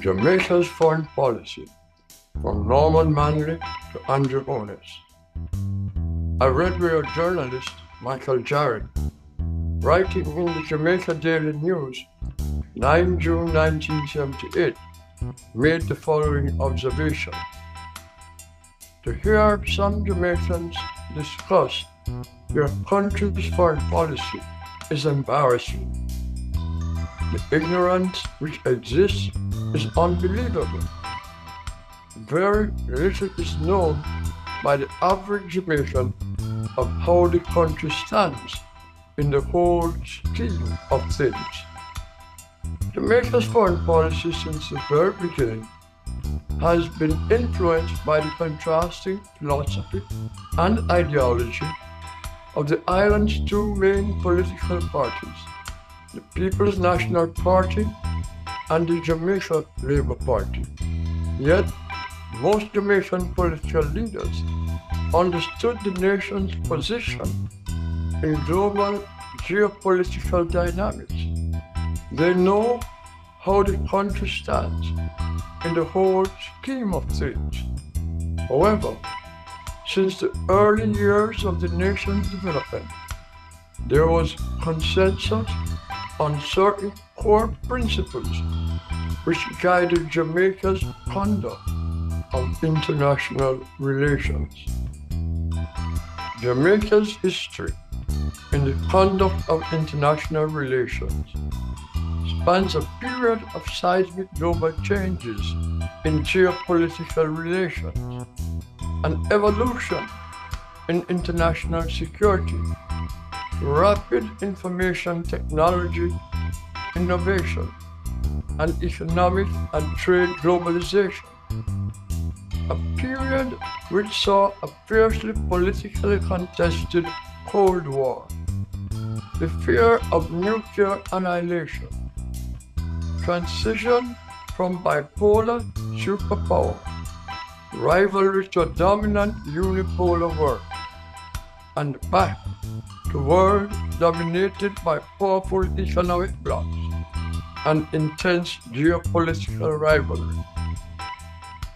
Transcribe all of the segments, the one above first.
Jamaica's Foreign Policy from Norman Manley to Andrew Holness. A Red Radio journalist, Michael Jarrett, writing in the Jamaica Daily News 9 June 1978, made the following observation. To hear some Jamaicans discuss their country's foreign policy is embarrassing. The ignorance which exists is unbelievable. Very little is known by the average Jamaican of how the country stands in the whole scheme of things. Jamaica's foreign policy since the very beginning has been influenced by the contrasting philosophy and ideology of the island's two main political parties, the People's National Party and the Jamaica Labour Party. Yet, most Jamaican political leaders understood the nation's position in global geopolitical dynamics. They know how the country stands in the whole scheme of things. However, since the early years of the nation's development, there was consensus on certain core principles which guided Jamaica's conduct of international relations. Jamaica's history in the conduct of international relations spans a period of seismic global changes in geopolitical relations, an evolution in international security, rapid information technology innovation, and economic and trade globalization. A period which saw a fiercely politically contested Cold War, the fear of nuclear annihilation, transition from bipolar superpower, rivalry to a dominant unipolar world, and back to world dominated by powerful economic blocs and intense geopolitical rivalry.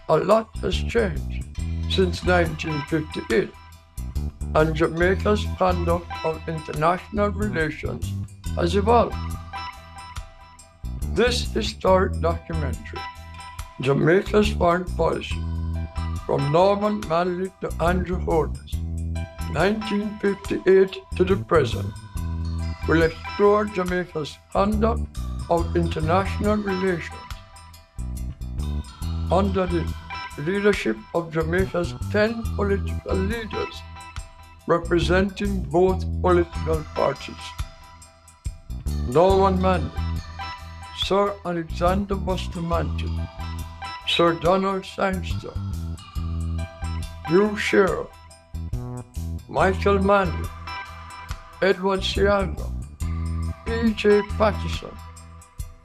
A lot has changed since 1958, and Jamaica's conduct of international relations has evolved. This historic documentary, Jamaica's Foreign Policy, from Norman Manley to Andrew Holness, 1958 to the present, will explore Jamaica's conduct of international relations under the leadership of Jamaica's 10 political leaders representing both political parties. Norman Manley, Sir Alexander Bustamante, Sir Donald Sangster, Hugh Shearer, Michael Manley, Edward Seaga, P.J. Patterson,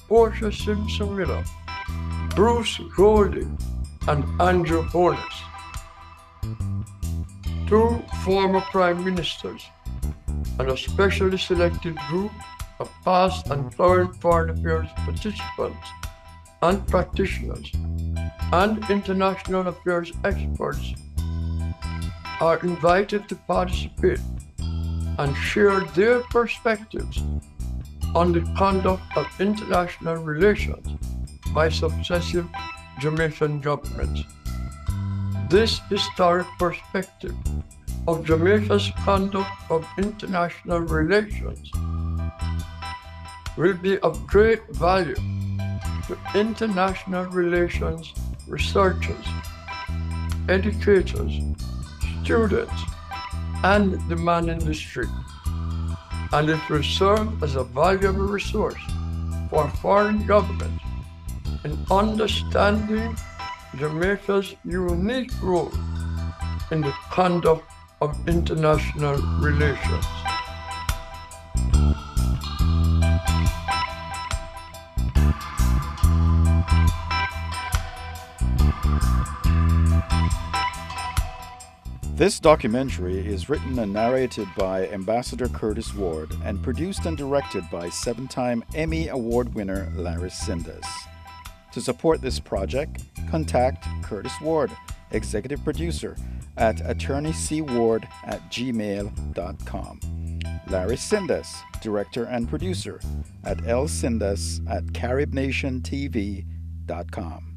Portia Simpson Miller, Bruce Golding, and Andrew Holness. Two former prime ministers and a specially selected group of past and current foreign affairs participants and practitioners and international affairs experts are invited to participate and share their perspectives on the conduct of international relations by successive Jamaican governments. This historic perspective of Jamaica's conduct of international relations will be of great value to international relations researchers, educators, students, and the man in the street. and it will serve as a valuable resource for foreign governments in understanding Jamaica's unique role in the conduct of international relations. This documentary is written and narrated by Ambassador Curtis Ward and produced and directed by seven time Emmy Award winner Larry Sindas. To support this project, contact Curtis Ward, executive producer, at attorneycward at gmail.com. Larry Sindas, director and producer, at lsindas at caribnationtv.com.